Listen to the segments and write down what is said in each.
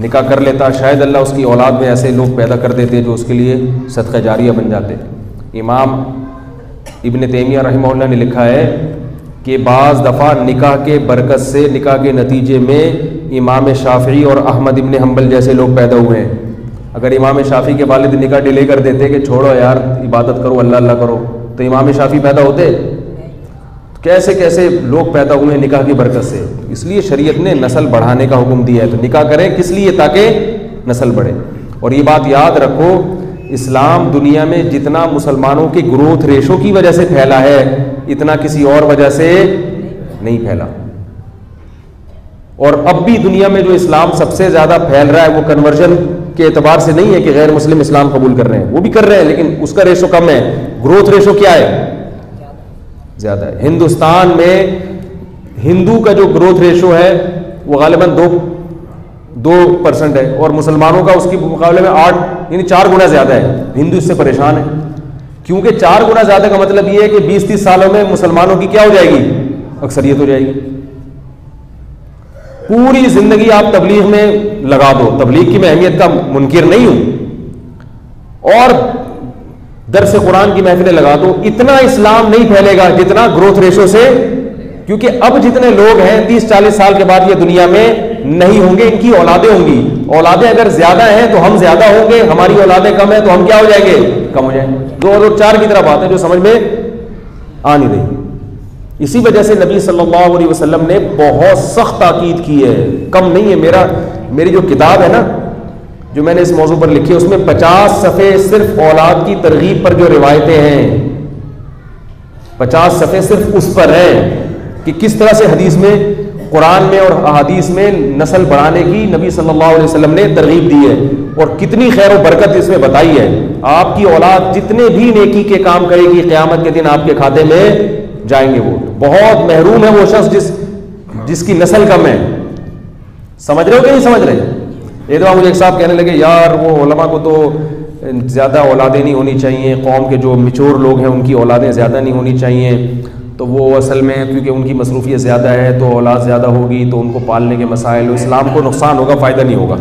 निकाह कर लेता, शायद अल्लाह उसकी औलाद में ऐसे लोग पैदा कर देते जो उसके लिए सदक़ जारिया बन जाते। इमाम इबन तैमिया रही ने लिखा है कि बाज़ दफ़ा निकाह के बरकत से, निकाह के नतीजे में इमाम शाफ़ी और अहमद इबन हम्बल जैसे लोग पैदा हुए हैं। अगर इमाम शाफ़ी के वालिद निकाह डिले कर देते कि छोड़ो यार, इबादत करो, अल्लाह अल्लाह करो तो इमाम शाफ़ी पैदा होते? कैसे कैसे लोग पैदा हुए हैं निकाह की बरकत से? इसलिए शरीयत ने नस्ल बढ़ाने का हुक्म दिया है। तो निकाह करें किस लिए? ताकि नस्ल बढ़े। और ये बात याद रखो, इस्लाम दुनिया में जितना मुसलमानों के ग्रोथ रेशो की वजह से फैला है, इतना किसी और वजह से नहीं फैला। और अब भी दुनिया में जो इस्लाम सबसे ज़्यादा फैल रहा है, वो कन्वर्जन के एतबार से नहीं है कि गैर मुस्लिम इस्लाम कबूल कर रहे हैं। वो भी कर रहे हैं, लेकिन उसका रेशो कम है। ग्रोथ रेशो क्या है? ज़्यादा है। हिंदुस्तान में हिंदू का जो ग्रोथ रेशो है, वो गालिबा दो दो परसेंट है और मुसलमानों का उसके मुकाबले में आठ, यानी चार गुना ज़्यादा है। हिंदू इससे परेशान है। क्योंकि चार गुना ज़्यादा का मतलब ये है कि बीस तीस सालों में मुसलमानों की क्या हो जाएगी? अक्सरियत हो जाएगी। पूरी ज़िंदगी आप तबलीग में लगा दो। तबलीग की मैं अहमियत का मुनकर नहीं हूँ। और दरस कुरान की महफिलें लगा दो। इतना इस्लाम नहीं फैलेगा जितना ग्रोथ रेशो से। क्योंकि अब जितने लोग हैं, तीस चालीस साल के बाद ये दुनिया में नहीं होंगे, इनकी औलादें होंगी। औलादें अगर ज़्यादा हैं तो हम ज़्यादा होंगे, हमारी औलादें कम है तो हम क्या हो जाएँगे? कम हो जाएँगे। दो हज़ार चार की तरफ़ आते हैं जो समझ में आ नहीं रही। इसी वजह से नबी सल्लल्लाहु अलैहि वसल्लम ने बहुत सख्त ताकीद की है। कम नहीं है, मेरा, मेरी जो किताब है ना जो मैंने इस मौजू पर लिखी है, उसमें पचास सफ़े सिर्फ़ औलाद की तरगीब पर जो रिवायतें हैं, पचास सफ़े सिर्फ़ उस पर हैं कि किस तरह से हदीस में, कुरान में और अहादीस में नस्ल बढ़ाने की नबी सल्लल्लाहु अलैहि वसल्लम ने तरगीब दी है और कितनी खैर बरकत इसमें बताई है। आपकी औलाद जितने भी नेकी के काम करेगी, क़्यामत के दिन आपके खाते में जाएँगे वो। बहुत महरूम है वो शख्स जिस, जिसकी नस्ल कम है। समझ रहे हो कि नहीं समझ रहे? एक दफ़ा मुझे एक साहब कहने लगे, यार, वो ओलमा को तो ज़्यादा औलादें नहीं होनी चाहिए, कौम के जो मिचोर लोग हैं, उनकी औलादें ज़्यादा नहीं होनी चाहिए। तो वो असल में, क्योंकि उनकी मसरूफियत ज़्यादा है तो औलाद ज़्यादा होगी तो उनको पालने के मसाइल इस्लाम को नुकसान होगा, फ़ायदा नहीं होगा।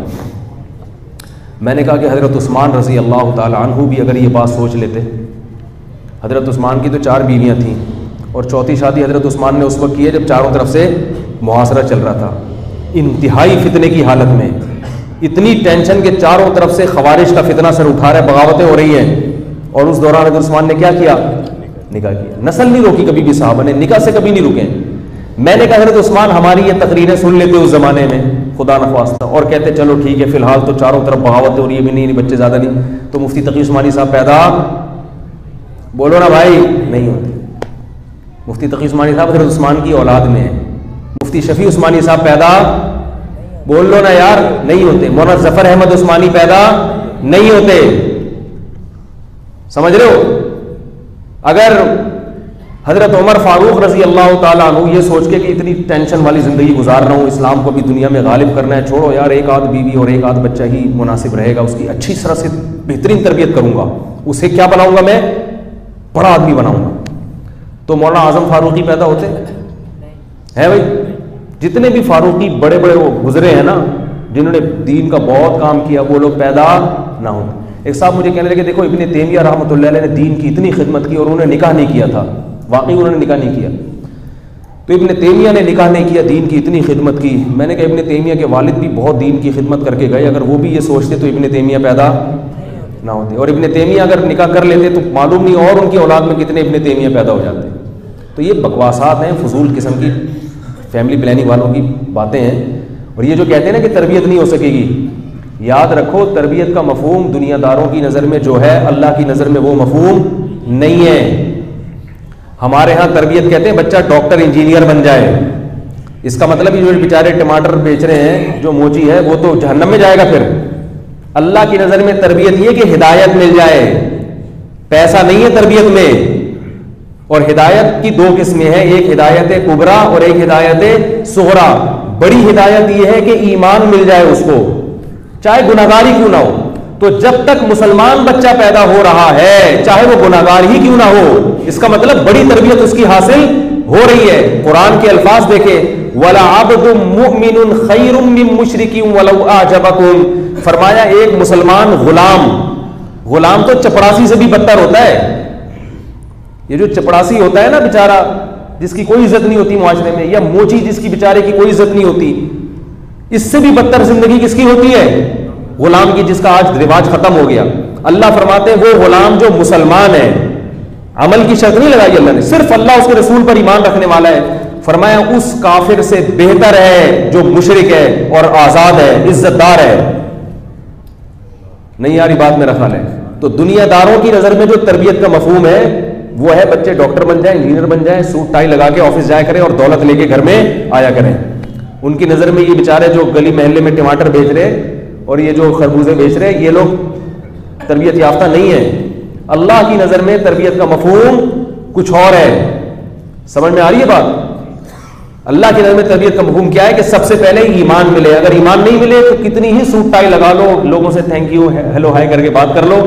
मैंने कहा कि हज़रत उस्मान रज़ी अल्लाह तु भी अगर ये बात सोच लेते। हज़रत उस्मान की तो चार बीवियाँ थीं, और चौथी शादी हज़रत उस्मान ने उस वक्त की है, जब चारों तरफ़ से मुहासरा चल रहा था। इंतहाई फितने की हालत में इतनी टेंशन के चारों तरफ़ से खबारिश का फितना सर उठा रहे, बगावतें हो रही हैं। और उस दौरान हज़रत उस्मान ने क्या किया? निकाह किया। नस्ल नहीं रोकी कभी भी साहबा ने, निकाह से कभी नहीं रुके। मैंने कहा, हज़रत उस्मान, हमारी ये तकरीरें सुन लेते उस जमाने में। खुदा नख्वास्ता और कहते, चलो ठीक है, फ़िलहाल तो चारों तरफ़ बगावतें हो रही है भी नहीं, बच्चे ज़्यादा नहीं। तो मुफ्ती तकी उस्मानी साहब पैदा। बोलो ना भाई, नहीं होते। मुफ्ती तकी उस्मानी साहब हज़रत उस्मान की औलाद में है। मुफ्ती शफी उस्मानी साहब पैदा। बोल लो ना यार, नहीं होते। मौना ज़फ़र अहमद उस्मानी पैदा नहीं होते। समझ रहे हो? अगर हज़रत उमर फारूक रज़ी अल्लाह तु ये सोच के कि इतनी टेंशन वाली ज़िंदगी गुजार रहा हूँ, इस्लाम को भी दुनिया में गालिब करना है, छोड़ो यार, एक आध बीवी और एक आध बच्चा ही मुनासिब रहेगा, उसकी अच्छी तरह से बेहतरीन तरबियत करूँगा। उसे क्या बनाऊँगा मैं? बड़ा आदमी बनाऊँगा। तो मौलाना आज़म फारूकी पैदा होते? हैं भाई? जितने भी फारूकी बड़े बड़े वो गुजरे हैं ना, जिन्होंने दीन का बहुत काम किया, वो लोग पैदा ना हो। एक साहब मुझे कहने लगे, देखो, इबन तेमिया रहमत ने दीन की इतनी खिदमत की और उन्होंने निकाह नहीं किया था। वाकई उन्होंने निकाह नहीं किया। तो इबन तेमिया ने निकाह नहीं किया, दीन की इतनी खिदमत की। मैंने कहा, इबन तेमिया के वालिद भी बहुत दीन की खिदमत करके गए, अगर वो भी ये सोचते तो इबन तेमिया पैदा ना होते। और इबन तेमिया अगर निकाह कर लेते तो मालूम नहीं और उनकी औलाद में कितने इबन तेमिया पैदा हो जाते। तो ये बकवासात हैं, फजूल किस्म की। फैमिली प्लानिंग वालों की बातें हैं। और ये जो कहते हैं ना कि तरबियत नहीं हो सकेगी, याद रखो तरबियत का मफहम दुनियादारों की नज़र में जो है, अल्लाह की नज़र में वो मफहम नहीं है। हमारे यहाँ तरबियत कहते हैं, बच्चा डॉक्टर, इंजीनियर बन जाए। इसका मतलब ये जो बेचारे टमाटर बेच रहे हैं, जो मोची है, वो तो जहन्नम में जाएगा फिर। अल्लाह की नज़र में तरबियत ये कि हिदायत मिल जाए। पैसा नहीं है तरबियत में। और हिदायत की दो किस्में हैं, एक हिदायत कुबरा और एक हिदायत सोहरा। बड़ी हिदायत यह है कि ईमान मिल जाए उसको, चाहे गुनागारी क्यों ना हो। तो जब तक मुसलमान बच्चा पैदा हो रहा है, चाहे वो गुनागार ही क्यों ना हो, इसका मतलब बड़ी तरबियत उसकी हासिल हो रही है। कुरान के अल्फाज देखे फरमाया, एक मुसलमान गुलाम गुलाम तो चपरासी से भी बदतर होता है। ये जो चपड़ासी होता है ना बेचारा, जिसकी कोई इज़्ज़त नहीं होती मुआशरे में, या मोची जिसकी बेचारे की कोई इज़्ज़त नहीं होती, इससे भी बदतर ज़िंदगी किसकी होती है? गुलाम की, जिसका आज रिवाज खत्म हो गया। अल्लाह फरमाते हैं, वो गुलाम जो मुसलमान है। अमल की शर्त नहीं लगाई अल्लाह ने, सिर्फ़ अल्लाह उसके रसूल पर ईमान रखने वाला है। फरमाया, उस काफिर से बेहतर है जो मुशरक है और आज़ाद है, इज्जतदार है। नहीं यार बात मेरा ख्याल है। तो दुनियादारों की नज़र में जो तरबियत का मफहूम है वो है बच्चे डॉक्टर बन जाए, इंजीनियर बन जाए, सूट, टाई लगा के ऑफ़िस जाया करें और दौलत लेके घर में आया करें। उनकी नज़र में ये बेचारे जो गली महल्ले में टमाटर बेच रहे और ये जो खरबूजे बेच रहे ये लोग तरबियत याफ्ता नहीं है। अल्लाह की नज़र में तरबियत का मफहूम कुछ और है। समझ में आ रही है बात? अल्लाह की नज़र में तरबियत का मफहूम क्या है कि सबसे पहले ईमान मिले। अगर ईमान नहीं मिले तो कितनी ही सूट, टाई लगा लो, लोगों से थैंक यू हेलो हाय करके बात कर लो।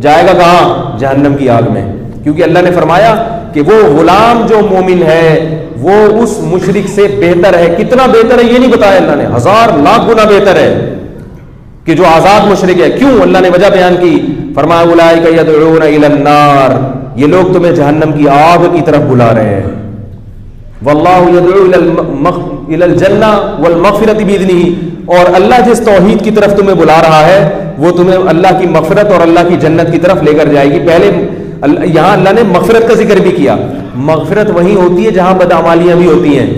जाएगा कहाँ? जहन्नम की आग में। क्योंकि अल्लाह ने फरमाया कि वो गुलाम जो मोमिन है, वो उस मुशरिक से बेहतर है। कितना बेहतर है, ये नहीं बताया अल्लाह ने। हज़ार लाख गुना बेहतर है कि जो आज़ाद मुशरक है। क्यों? अल्लाह ने वजह बयान की फरमायार ये लोग तुम्हें जहन्नम की आग की तरफ़ बुला रहे हैं। बीदनी और अल्लाह जिस तोहहीद की तरफ़ तुम्हें बुला रहा है, वो तुम्हें अल्लाह की मफरत और अल्लाह की जन्नत की तरफ़ लेकर जाएगी। पहले यहाँ अल्लाह ने मफरत का ज़िक्र भी किया। मफरत वही होती है जहाँ बदामालियाँ भी होती हैं।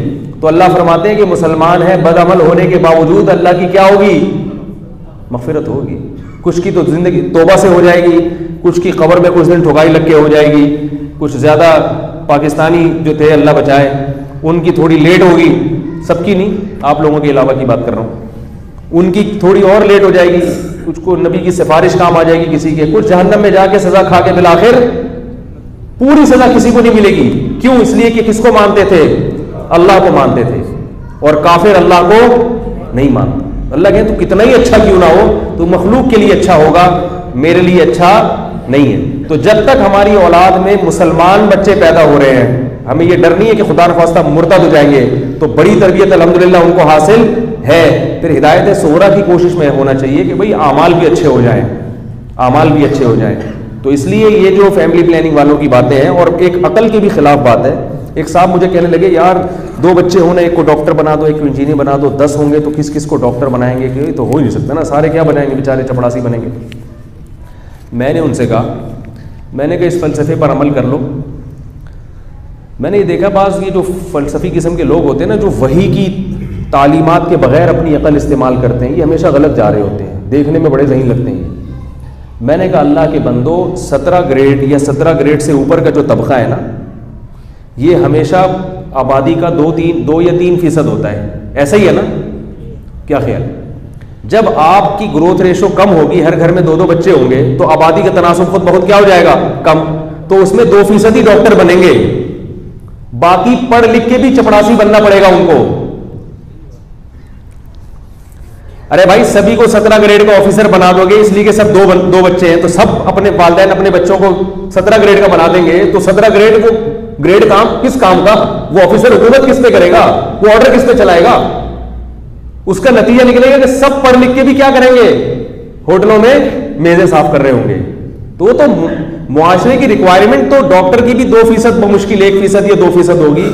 तो अल्लाह फरमाते हैं कि मुसलमान है, बदअमल होने के बावजूद अल्लाह की क्या होगी? मफफरत होगी। कुछ की तो ज़िंदगी तोबा से हो जाएगी, कुछ की कब्र में कुछ दिन ठुकाई लग के हो जाएगी, कुछ ज़्यादा पाकिस्तानी जो थे अल्लाह बचाए, उनकी थोड़ी लेट होगी। सबकी नहीं, आप लोगों के अलावा की बात कर रहा हूँ। उनकी थोड़ी और लेट हो जाएगी कुछ को नबी की सिफारिश काम आ जाएगी किसी के। कुछ जहन्नम में जाके सजा खा के बिल आखिर पूरी सजा किसी को नहीं मिलेगी। क्यों? इसलिए कि किसको मानते थे? अल्लाह को मानते थे। और काफिर अल्लाह को नहीं मानते। अल्लाह कहें तो कितना ही अच्छा क्यों ना हो? तो मखलूक के लिए अच्छा होगा, मेरे लिए अच्छा नहीं है। तो जब तक हमारी औलाद में मुसलमान बच्चे पैदा हो रहे हैं, हमें यह डर नहीं है कि खुदा नखास्ता मुर्दा हो जाएँगे। तो बड़ी तरबियत अलहमदिल्ला उनको हासिल है। फिर हिदायत सोहरा की कोशिश में होना चाहिए कि भाई आमाल भी अच्छे हो जाए, आमाल भी अच्छे हो जाए। तो इसलिए ये जो फैमिली प्लानिंग वालों की बातें हैं, और एक अकल के भी खिलाफ बात है। एक साहब मुझे कहने लगे, यार, दो बच्चे होने एक को डॉक्टर बना दो, एक को इंजीनियर बना दो, दस होंगे तो किस किस को डॉक्टर बनाएँगे? कि तो हो ही नहीं सकता ना, सारे क्या बनाएँगे, बेचारे चपड़ासी बनेंगे। मैंने उनसे कहा, मैंने कहा, इस फलसफे पर अमल कर लो। मैंने ये देखा, बाज ये जो फ़लसफ़ी किस्म के लोग होते हैं ना, जो वही की तालीमत के बगैर अपनी अकल इस्तेमाल करते हैं, ये हमेशा गलत जा रहे होते हैं। देखने में बड़े जहीन लगते हैं। मैंने कहा, अल्लाह के बंदो, सत्रह ग्रेड या सत्रह ग्रेड से ऊपर का जो तबका है ना, ये हमेशा आबादी का दो तीन, दो या तीन फ़ीसद होता है। ऐसा ही है ना? क्या ख्याल? जब आपकी ग्रोथ रेशो कम होगी, हर घर में दो दो बच्चे होंगे तो आबादी का तनासब खुद बहुत क्या हो जाएगा? कम। तो उसमें दो फ़ीसद ही डॉक्टर बनेंगे। बाकी पढ़ लिख के भी चपड़ासी बनना पड़ेगा उनको। अरे भाई, सभी को सत्रह ग्रेड का ऑफिसर बना दोगे, इसलिए कि सब दो दो बच्चे हैं तो सब अपने वालदेन, अपने बच्चों को सत्रह ग्रेड का बना देंगे तो सत्रह ग्रेड को ग्रेड काम, किस काम का? वो ऑफिसर हुकूमत किस पे करेगा? वो ऑर्डर किस पे चलाएगा? उसका नतीजा निकलेगा कि सब पढ़ लिख के भी क्या करेंगे? होटलों में मेजे साफ़ कर रहे होंगे। तो तो मुआशरे की रिक्वायरमेंट तो डॉक्टर की भी दो फ़ीसद, मुश्किल एक फ़ीसद या दो फ़ीसद होगी।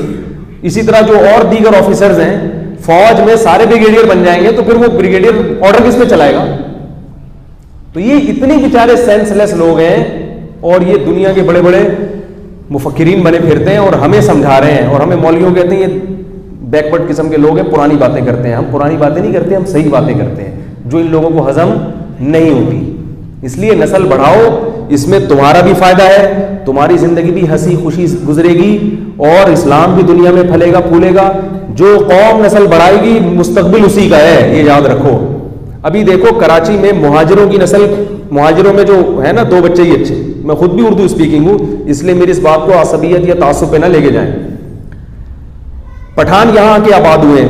इसी तरह जो और दीगर ऑफिसर्स हैं फौज में सारे ब्रिगेडियर बन जाएँगे तो फिर वो ब्रिगेडियर ऑर्डर किस पे चलाएगा? तो ये इतने बेचारे सेंसलेस लोग हैं और ये दुनिया के बड़े बड़े मुफक्रीन बने फिरते हैं और हमें समझा रहे हैं और हमें मौलियों कहते हैं, ये बैकवर्ड किस्म के लोग हैं, पुरानी बातें करते हैं। हम पुरानी बातें नहीं करते, हम सही बातें करते हैं, जो इन लोगों को हजम नहीं होती। इसलिए नस्ल बढ़ाओ, इसमें तुम्हारा भी फ़ायदा है, तुम्हारी ज़िंदगी भी हँसी खुशी गुजरेगी और इस्लाम भी दुनिया में फलेगा, फूलेगा। जो कौम नस्ल बढ़ाएगी मुस्तबिल उसी का है, ये याद रखो। अभी देखो, कराची में मुहाजिरों की नस्ल, मुहाजिरों में जो है ना, दो बच्चे ही अच्छे। मैं खुद भी उर्दू स्पीकिंग हूँ, इसलिए मेरी इस बात को असबियत या तासुब पे ना लेके जाएँ। पठान यहाँ आके आबाद हुए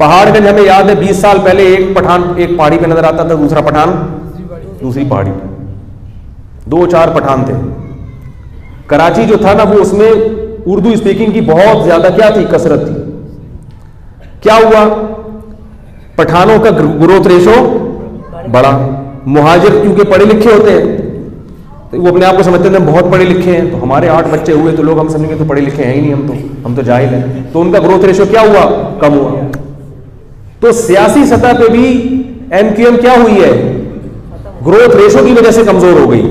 पहाड़गंज हमें याद है 20 साल पहले एक पठान, एक पहाड़ी पे नज़र आता था, दूसरा पठान, दूसरी पहाड़ी दो चार पठान थे। कराची जो था ना, वो उसमें उर्दू स्पीकिंग की बहुत ज़्यादा क्या थी, कसरत थी। क्या हुआ? पठानों का ग्रोथ रेशो बड़ा। मुहाजिर क्योंकि पढ़े लिखे होते हैं तो वो अपने आप को समझते हैं बहुत पढ़े लिखे हैं तो हमारे आठ बच्चे हुए तो लोग हम समझेंगे तो पढ़े लिखे हैं ही नहीं हम तो। हम तो जाहिल हैं। तो उनका ग्रोथ रेशो क्या हुआ? कम हुआ। तो सियासी सतह पे भी एमक्यूएम क्या हुई है? ग्रोथ रेशो की वजह से कमज़ोर हो गई।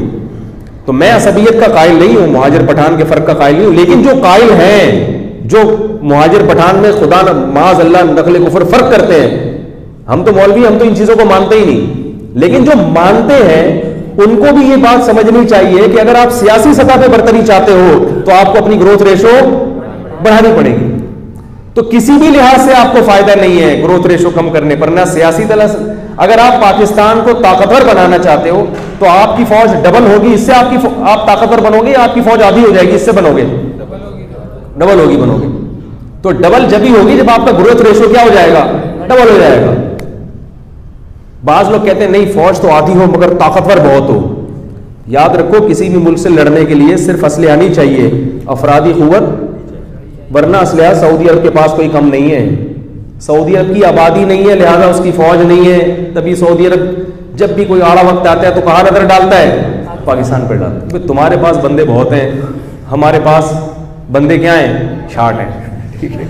तो मैं असबियत का कायल नहीं हूँ, मुहाजिर पठान के फ़र्क का कायल नहीं हूँ, लेकिन जो कायल हैं, जो मुहाजिर पठान में खुदा माज अल्लाह नकल कुफर फ़र्क करते हैं। हम तो मौलवी, हम तो इन चीज़ों को मानते ही नहीं। लेकिन जो मानते हैं, उनको भी ये बात समझनी चाहिए कि अगर आप सियासी सतह पर बर्तरी चाहते हो तो आपको अपनी ग्रोथ रेशो बढ़ानी पड़ेगी। तो किसी भी लिहाज से आपको फ़ायदा नहीं है ग्रोथ रेशो कम करने पर, ना सियासी दल, अगर आप पाकिस्तान को ताकतवर बनाना चाहते हो तो आपकी फौज डबल होगी, इससे आपकी आप ताकतवर बनोगे आपकी फौज आधी हो जाएगी, इससे बनोगे? डबल होगी। बनोगे तो डबल जब ही होगी, जब आपका ग्रोथ रेशो क्या हो जाएगा? डबल हो जाएगा। बाज लोग कहते हैं, नहीं, फौज तो आधी हो, मगर ताकतवर बहुत हो। याद रखो, किसी भी मुल्क से लड़ने के लिए सिर्फ़ असलिया नहीं चाहिए, अफराधी कुत वरना असलिया सऊदी अरब के पास कोई कम नहीं है। सऊदी अरब की आबादी नहीं है, लिहाजा उसकी फौज नहीं है। तभी सऊदी अरब जब भी कोई आड़ा वक्त आता है तो कहाँ नज़र डालता है? पाकिस्तान पर डालता है। तुम्हारे पास बंदे बहुत हैं, हमारे पास बंदे क्या हैं? शार्ट हैं। ठीक है।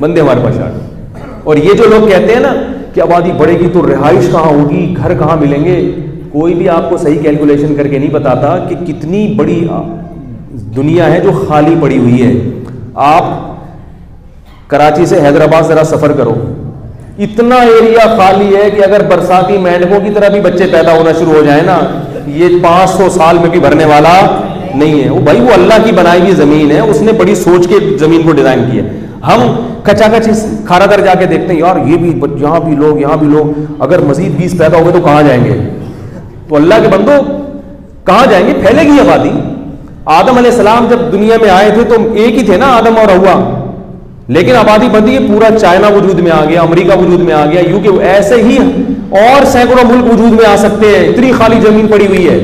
बंदे हमारे पास शार्ट और ये जो लोग कहते हैं ना कि आबादी बढ़ेगी तो रिहाइश कहाँ होगी, घर कहाँ मिलेंगे, कोई भी आपको सही कैलकुलेशन करके नहीं बताता कि कितनी बड़ी दुनिया है जो खाली पड़ी हुई है। आप कराची से हैदराबाद जरा सफ़र करो। इतना एरिया खाली है कि अगर बरसाती मेंढकों की तरह भी बच्चे पैदा होना शुरू हो जाए ना, ये 500 साल में भी भरने वाला नहीं है। वो भाई, वो अल्लाह की बनाई हुई ज़मीन है, उसने बड़ी सोच के ज़मीन को डिज़ाइन किया हम कचाकच खारादर जाके देखते हैं, यार, ये भी यहाँ भी लोग, यहाँ भी लोग, अगर मजीद बीस पैदा हो गए तो कहाँ जाएँगे? तो अल्लाह के बंदो, कहाँ जाएँगे? फैलेगी आबादी। आदम सलाम जब दुनिया में आए थे तो एक ही थे ना, आदम और हुआ लेकिन आबादी बढ़ी पूरा चाइना वजूद में आ गया, अमेरिका वजूद में आ गया, यूके, ऐसे ही और सैकड़ों मुल्क वजूद में आ सकते हैं। इतनी खाली ज़मीन पड़ी हुई है।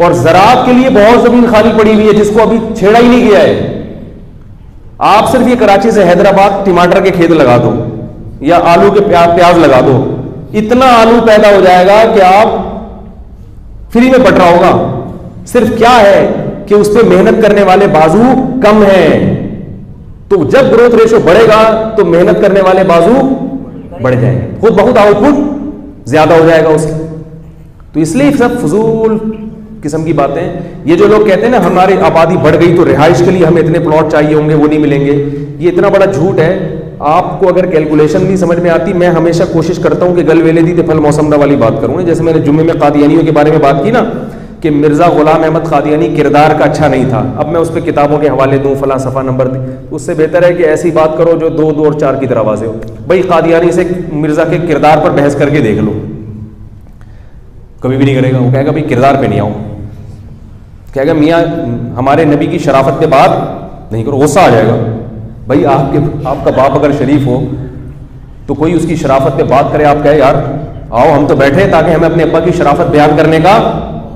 और जरात के लिए बहुत ज़मीन खाली पड़ी हुई है, जिसको अभी छेड़ा ही नहीं गया है। आप सिर्फ़ ये कराची से हैदराबाद टमाटर के खेत लगा दो, या आलू के प्याज प्याज लगा दो। इतना आलू पैदा हो जाएगा कि आप फ्री में बट रहा होगा। सिर्फ़ क्या है कि उस पर मेहनत करने वाले बाजू कम है। तो जब ग्रोथ रेशो बढ़ेगा तो मेहनत करने वाले बाजू बढ़ जाएँगे। खुद बहुत आउटपुट ज़्यादा हो जाएगा उसकी। तो इसलिए सब फजूल किस्म की बातें। ये जो लोग कहते हैं ना, हमारी आबादी बढ़ गई तो रिहाइश के लिए हमें इतने प्लॉट चाहिए होंगे, वो नहीं मिलेंगे। ये इतना बड़ा झूठ है। आपको अगर कैलकुलेशन भी समझ में आती, मैं हमेशा कोशिश करता हूँ कि गल वेले दी फल मौसमदा वाली बात करूँ। जैसे मैंने जुम्मे में कादियानियों के बारे में बात की ना, कि मिर्ज़ा गुलाम अहमद कादियानी किरदार का अच्छा नहीं था। अब मैं उस पर किताबों के हवाले दूँ, फला सफ़ा नंबर उससे बेहतर है कि ऐसी बात करो जो दो दो और चार की तरह वाजे हो। भाई, कादियानी से मिर्ज़ा के किरदार पर बहस करके देख लो। कभी भी नहीं करेगा। वो कहेगा, भाई, किरदार पे नहीं आऊँ कहेगा, मियाँ, हमारे नबी की शराफत पे बात नहीं करो, गुस्सा आ जाएगा। भाई, आपके, आपका बाप अगर शरीफ हो तो कोई उसकी शराफत पे बात करे, आप कहे, यार, आओ, हम तो बैठे ताकि हमें अपने अब्बा की शराफत बयान करने का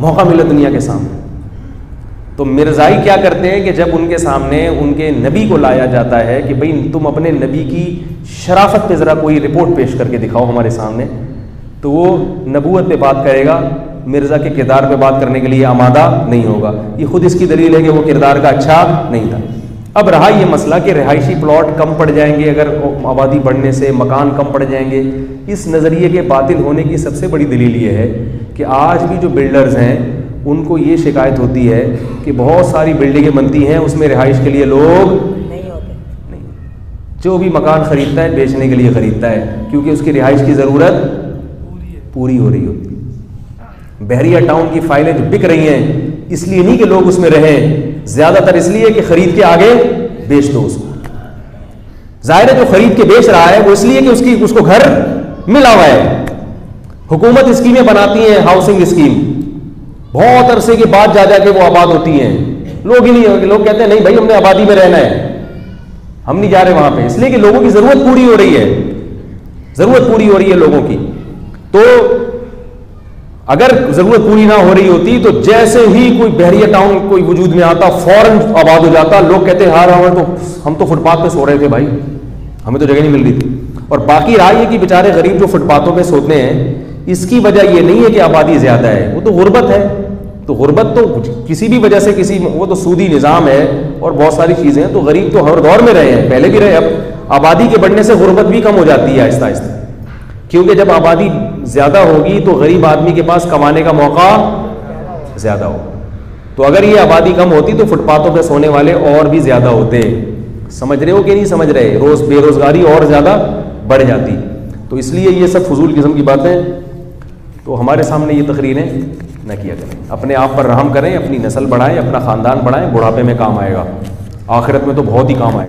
मौका मिले दुनिया के सामने। तो मिर्ज़ाई क्या करते हैं कि जब उनके सामने उनके नबी को लाया जाता है कि, भाई, तुम अपने नबी की शराफत पे ज़रा कोई रिपोर्ट पेश करके दिखाओ हमारे सामने तो वो नबूत पे बात करेगा मिर्ज़ा के किरदार पर बात करने के लिए आमादा नहीं होगा। ये खुद इसकी दलील है कि वो किरदार का अच्छा नहीं था। अब रहा ये मसला कि रिहायशी प्लॉट कम पड़ जाएँगे अगर आबादी बढ़ने से मकान कम पड़ जाएँगे। इस नज़रिए के बातिल होने की सबसे बड़ी दलील ये है कि आज भी जो बिल्डर्स हैं उनको ये शिकायत होती है कि बहुत सारी बिल्डिंगें बनती हैं उसमें रिहाइश के लिए लोग नहीं होते। नहीं। जो भी मकान ख़रीदता है बेचने के लिए ख़रीदता है क्योंकि उसकी रिहाइश की ज़रूरत पूरी हो रही होती है। बहरिया टाउन की फाइलें जो बिक रही हैं, इसलिए नहीं कि लोग उसमें रहें। ज़्यादातर इसलिए कि खरीद के आगे बेच दो उसको। ज़ाहिर है जो खरीद के बेच रहा है, वो इसलिए कि उसकी, उसको घर मिला हुआ है। हुकूमत स्कीमें बनाती हैं, हाउसिंग स्कीम। बहुत अरसे के बाद जा जाके वो आबाद होती हैं। लोग ही नहीं, लोग कहते हैं, नहीं भाई, हमने आबादी में रहना है। हम नहीं जा रहे वहाँ पे। इसलिए कि लोगों की ज़रूरत पूरी हो रही है। ज़रूरत पूरी हो रही है लोगों की। तो अगर ज़रूरत पूरी ना हो रही होती तो जैसे ही कोई बहरिया टाउन कोई वजूद में आता, फ़ौरन आबाद हो जाता। लोग कहते हार हमें तो हम तो फुटपाथ पे सो रहे थे भाई। हमें तो जगह नहीं मिल रही थी। और बाकी राय ये कि बेचारे गरीब जो फुटपाथों पे सोते हैं, इसकी वजह ये नहीं है कि आबादी ज़्यादा है। वो तो गुर्बत है। तो गुर्बत तो किसी भी वजह से किसी, वो तो सूदी निज़ाम है और बहुत सारी चीज़ें हैं। तो गरीब तो हर दौर में रहे हैं, पहले भी रहे। अब आबादी के बढ़ने से गुर्बत भी कम हो जाती है आहिस्ता आहिस्ता क्योंकि जब आबादी ज़्यादा होगी तो गरीब आदमी के पास कमाने का मौका ज़्यादा होगा। तो अगर ये आबादी कम होती तो फुटपाथों पे सोने वाले और भी ज़्यादा होते। समझ रहे हो कि नहीं समझ रहे? रोज़ बेरोज़गारी और ज़्यादा बढ़ जाती। तो इसलिए ये सब फजूल किस्म की बातें तो हमारे सामने ये तकरीरें न किया करें। अपने आप पर रहम करें, अपनी नस्ल बढ़ाएँ, अपना ख़ानदान बढ़ाएँ, बुढ़ापे में काम आएगा। आखिरत में तो बहुत ही काम आएगा।